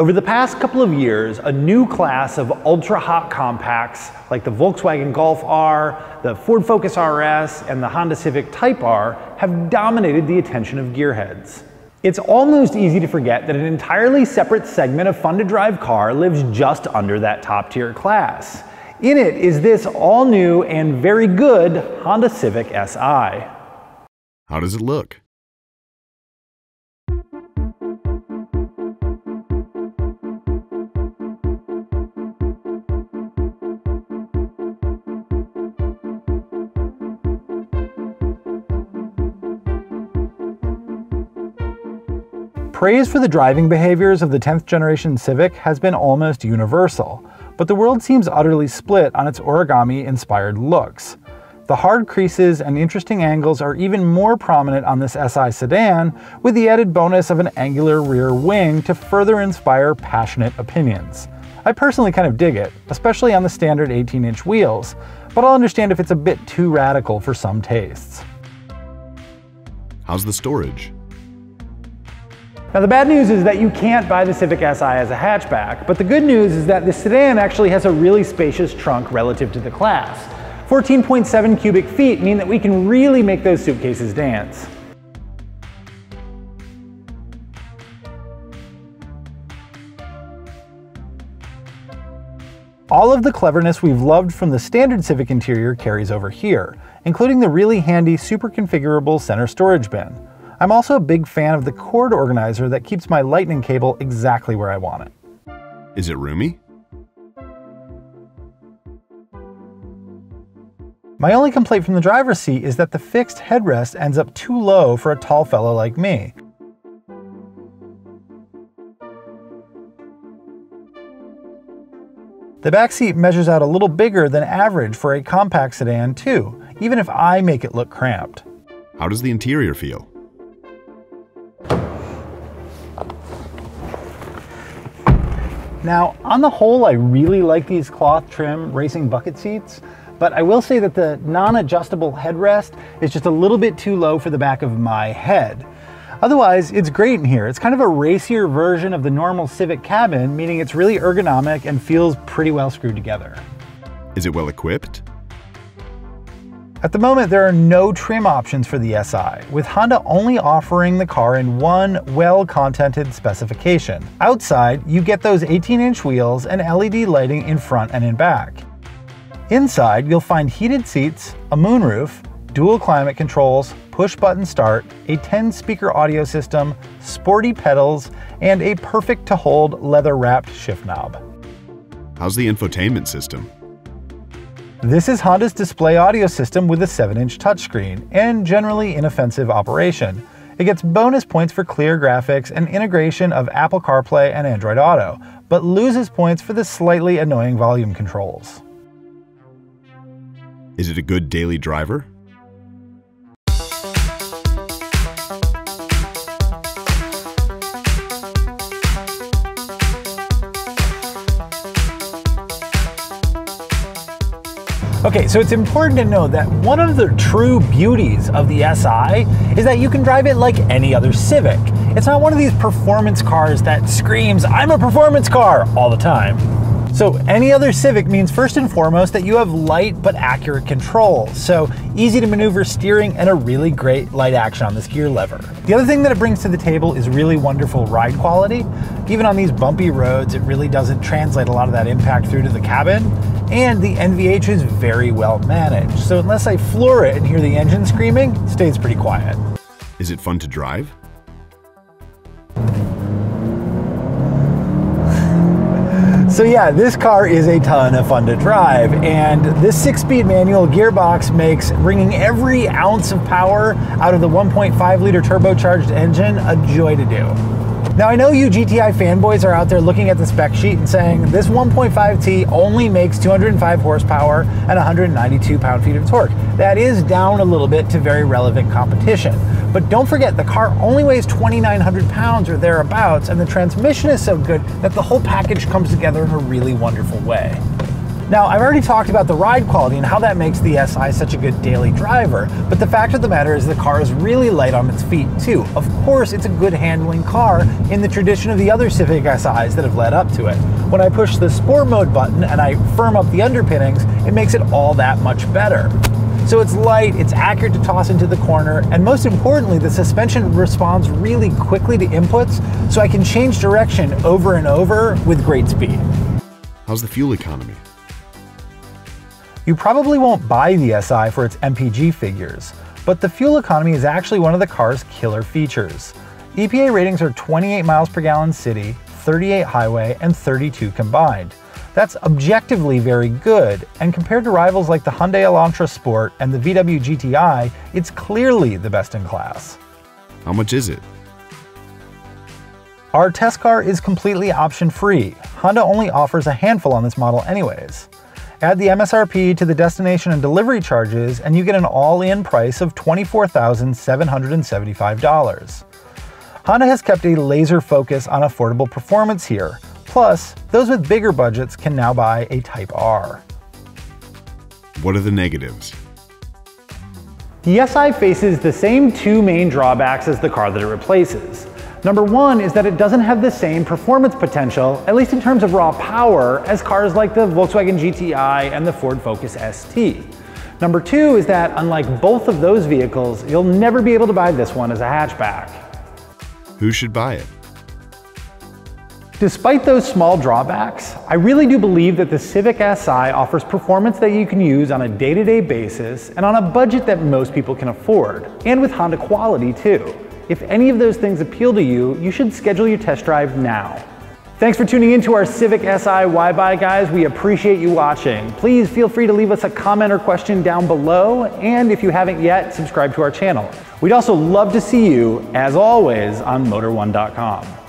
Over the past couple of years, a new class of ultra hot compacts like the Volkswagen Golf R, the Ford Focus RS, and the Honda Civic Type R have dominated the attention of gearheads. It's almost easy to forget that an entirely separate segment of fun to drive car lives just under that top tier class. In it is this all new and very good Honda Civic Si. How does it look? Praise for the driving behaviors of the 10th generation Civic has been almost universal, but the world seems utterly split on its origami-inspired looks. The hard creases and interesting angles are even more prominent on this SI sedan, with the added bonus of an angular rear wing to further inspire passionate opinions. I personally kind of dig it, especially on the standard 18-inch wheels, but I'll understand if it's a bit too radical for some tastes. How's the storage? Now the bad news is that you can't buy the Civic Si as a hatchback, but the good news is that the sedan actually has a really spacious trunk relative to the class. 14.7 cubic feet mean that we can really make those suitcases dance. All of the cleverness we've loved from the standard Civic interior carries over here, including the really handy super configurable center storage bin. I'm also a big fan of the cord organizer that keeps my lightning cable exactly where I want it. Is it roomy? My only complaint from the driver's seat is that the fixed headrest ends up too low for a tall fellow like me. The back seat measures out a little bigger than average for a compact sedan too, even if I make it look cramped. How does the interior feel? Now, on the whole, I really like these cloth trim racing bucket seats, but I will say that the non-adjustable headrest is just a little bit too low for the back of my head. Otherwise, it's great in here. It's kind of a racier version of the normal Civic cabin, meaning it's really ergonomic and feels pretty well screwed together. Is it well equipped? At the moment, there are no trim options for the SI, with Honda only offering the car in one well-contented specification. Outside, you get those 18-inch wheels and LED lighting in front and in back. Inside, you'll find heated seats, a moonroof, dual climate controls, push-button start, a 10-speaker audio system, sporty pedals, and a perfect-to-hold leather-wrapped shift knob. How's the infotainment system? This is Honda's display audio system with a 7-inch touchscreen and generally inoffensive operation. It gets bonus points for clear graphics and integration of Apple CarPlay and Android Auto, but loses points for the slightly annoying volume controls. Is it a good daily driver? Okay, so it's important to know that one of the true beauties of the SI is that you can drive it like any other Civic. It's not one of these performance cars that screams, I'm a performance car, all the time. So any other Civic means first and foremost that you have light but accurate control. So easy to maneuver steering and a really great light action on this gear lever. The other thing that it brings to the table is really wonderful ride quality. Even on these bumpy roads, it really doesn't translate a lot of that impact through to the cabin. And the NVH is very well managed. So unless I floor it and hear the engine screaming, it stays pretty quiet. Is it fun to drive? So yeah, this car is a ton of fun to drive, and this six-speed manual gearbox makes bringing every ounce of power out of the 1.5 liter turbocharged engine a joy to do. Now I know you GTI fanboys are out there looking at the spec sheet and saying this 1.5T only makes 205 horsepower and 192 pound-feet of torque. That is down a little bit to very relevant competition. But don't forget, the car only weighs 2,900 pounds or thereabouts, and the transmission is so good that the whole package comes together in a really wonderful way. Now, I've already talked about the ride quality and how that makes the SI such a good daily driver, but the fact of the matter is the car is really light on its feet too. Of course, it's a good handling car in the tradition of the other Civic SIs that have led up to it. When I push the Sport Mode button and I firm up the underpinnings, it makes it all that much better. So it's light, it's accurate to toss into the corner, and most importantly, the suspension responds really quickly to inputs, so I can change direction over and over with great speed. How's the fuel economy? You probably won't buy the SI for its MPG figures, but the fuel economy is actually one of the car's killer features. EPA ratings are 28 miles per gallon city, 38 highway, and 32 combined. That's objectively very good, and compared to rivals like the Hyundai Elantra Sport and the VW GTI, it's clearly the best in class. How much is it? Our test car is completely option free. Honda only offers a handful on this model anyways. Add the MSRP to the destination and delivery charges, and you get an all in price of $24,775. Honda has kept a laser focus on affordable performance here. Plus, those with bigger budgets can now buy a Type R. What are the negatives? The SI faces the same two main drawbacks as the car that it replaces. Number one is that it doesn't have the same performance potential, at least in terms of raw power, as cars like the Volkswagen GTI and the Ford Focus ST. Number two is that unlike both of those vehicles, you'll never be able to buy this one as a hatchback. Who should buy it? Despite those small drawbacks, I really do believe that the Civic Si offers performance that you can use on a day-to-day basis and on a budget that most people can afford, and with Honda quality too. If any of those things appeal to you, you should schedule your test drive now. Thanks for tuning in to our Civic Si Why Buy guys. We appreciate you watching. Please feel free to leave us a comment or question down below. And if you haven't yet, subscribe to our channel. We'd also love to see you, as always, on Motor1.com.